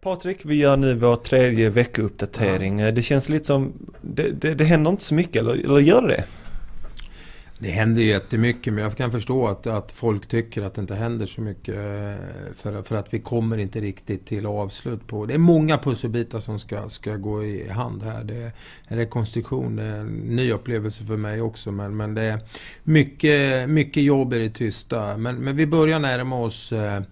Patrik, vi gör nu vår tredje veckouppdatering. Ja. Det känns lite som, det, det, det händer inte så mycket, eller, eller gör det det? Händer ju jättemycket men jag kan förstå att, att folk tycker att det inte händer så mycket. Eh, för, för att vi kommer inte riktigt till avslut på... Det är många pusselbitar som ska, ska gå i hand här. Det är en rekonstruktion, det är en ny upplevelse för mig också. Men, men det är mycket, mycket jobb i det tysta. Men, men vi börjar närma oss eh,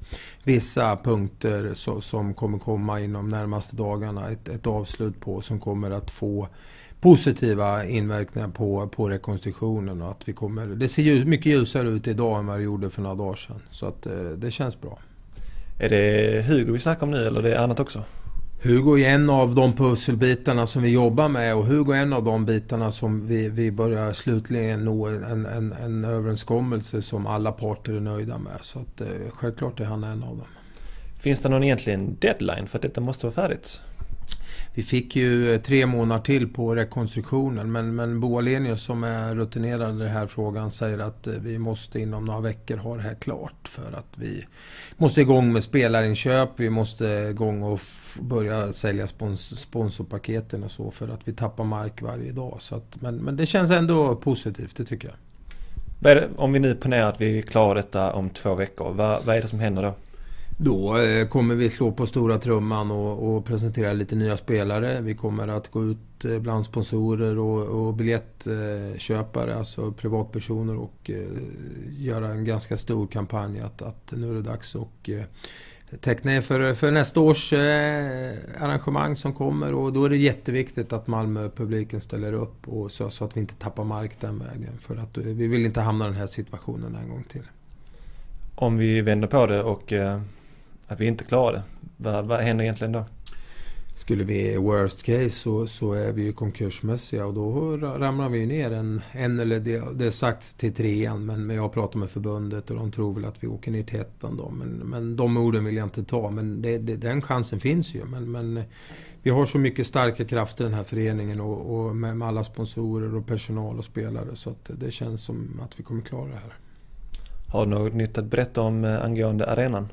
vissa punkter så, som kommer komma inom närmaste dagarna. Ett, ett avslut på som kommer att få positiva inverkningar på, på rekonstruktionen. Och att vi kommer, det ser ju mycket ljusare ut idag än vad det gjorde för några dagar sedan. Så att, eh, det känns bra. Är det Hugo vi snackar om nu eller är det annat också? Hugo är en av de pusselbitarna som vi jobbar med och Hugo är en av de bitarna som vi, vi börjar slutligen nå en, en, en överenskommelse som alla parter är nöjda med. Så att, eh, självklart är han en av dem. Finns det någon egentligen deadline för att detta måste vara färdigt? Vi fick ju tre månader till på rekonstruktionen men, men Boalenius som är rutinerad i den här frågan säger att eh, vi måste inom några veckor ha det här klart för att vi måste igång med spelarinköp, vi måste igång och börja sälja spons sponsorpaketen och så för att vi tappar mark varje dag. Så att, men, men det känns ändå positivt, det tycker jag. Om vi nu ponerar att vi klarar detta om två veckor, vad, vad är det som händer då? Då eh, kommer vi slå på stora trumman och, och, presentera lite nya spelare. Vi kommer att gå ut eh, bland sponsorer och, och biljettköpare, alltså privatpersoner och eh, göra en ganska stor kampanj att, att nu är det dags att teckna för, för nästa års arrangemang som kommer och då är det jätteviktigt att Malmö-publiken ställer upp och så, så, att vi inte tappar mark den vägen. För att vi vill inte hamna i den här situationen en gång till. Om vi vänder på det och att vi inte klarar det. Vad, vad händer egentligen då? Skulle vi worst case så, så är vi ju konkursmässiga och då ramlar vi ner en, en eller det, det är sagt till trean men, jag pratar med förbundet och de tror väl att vi åker ner till ettan då. Men, men de orden vill jag inte ta men det, det, den chansen finns ju. Men, men vi har så mycket starka krafter i den här föreningen och, och med, med, alla sponsorer och personal och spelare så att det känns som att vi kommer klara det här. Har du något nytt att berätta om eh, angående arenan?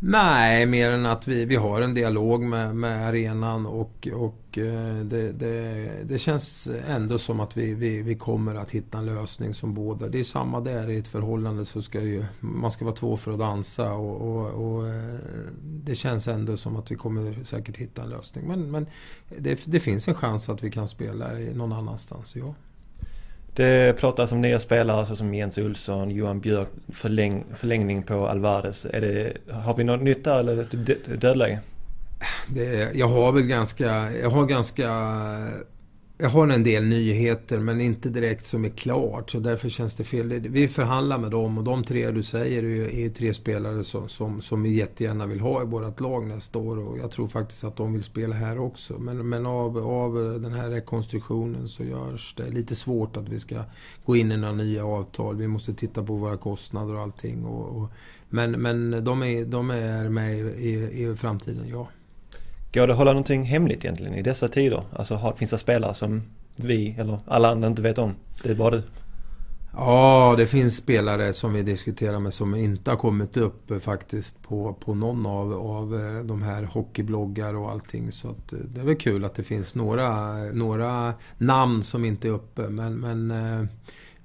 Nej, mer än att vi, vi har en dialog med, med arenan och, och eh, det, det, det, känns ändå som att vi, vi, vi kommer att hitta en lösning som båda... Det är samma där, i ett förhållande så ska ju... Man ska vara två för att dansa och, och, och eh, det känns ändå som att vi kommer säkert hitta en lösning. Men, men det, det finns en chans att vi kan spela någon annanstans, ja. Det pratas om nya spelare såsom Jens Olsson, Johan Björk, förläng, förlängning på Alvarez. Är det, har vi något nytt där eller ett dödläge? Det, jag har väl ganska, jag har ganska jag har en del nyheter men inte direkt som är klart så därför känns det fel. Vi förhandlar med dem och de tre du säger är, är tre spelare som, som, som vi jättegärna vill ha i vårt lag nästa år och jag tror faktiskt att de vill spela här också. Men, men av, av den här rekonstruktionen så görs det lite svårt att vi ska gå in i några nya avtal. Vi måste titta på våra kostnader och allting. Och, och men men de, är, de är med i, i framtiden, ja. Går det att hålla någonting hemligt egentligen i dessa tider? Alltså finns det spelare som vi eller alla andra inte vet om? Det är bara du. Ja, det finns spelare som vi diskuterar med som inte har kommit upp eh, faktiskt på, på någon av, av eh, de här hockeybloggar och allting. Så att, eh, det är väl kul att det finns några, några namn som inte är uppe. Men, men Eh,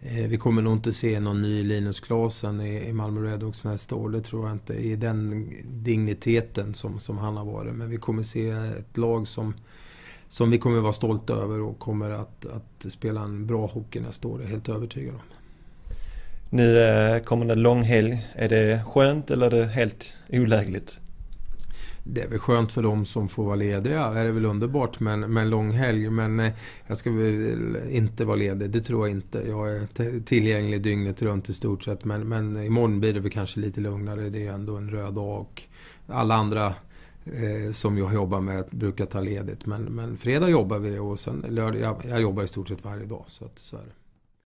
Eh, vi kommer nog inte se någon ny Linus Klasen i, Malmö Redhawks nästa år. Det tror jag inte. I den digniteten som, som han har varit. Men vi kommer se ett lag som, som vi kommer vara stolta över och kommer att, att spela en bra hockey nästa år. Det är jag helt övertygad om. Nu eh, kommer det långhelg. Är det skönt eller är det helt olägligt? Det är väl skönt för de som får vara lediga. Det är väl underbart med, med en lång helg. Men eh, jag ska väl inte vara ledig. Det tror jag inte. Jag är tillgänglig dygnet runt i stort sett. Men, men imorgon blir det väl kanske lite lugnare. Det är ju ändå en röd dag. Och alla andra eh, som jag jobbar med brukar ta ledigt. Men, men fredag jobbar vi och sen lördag... Jag, jag jobbar i stort sett varje dag. Så, att, så är det.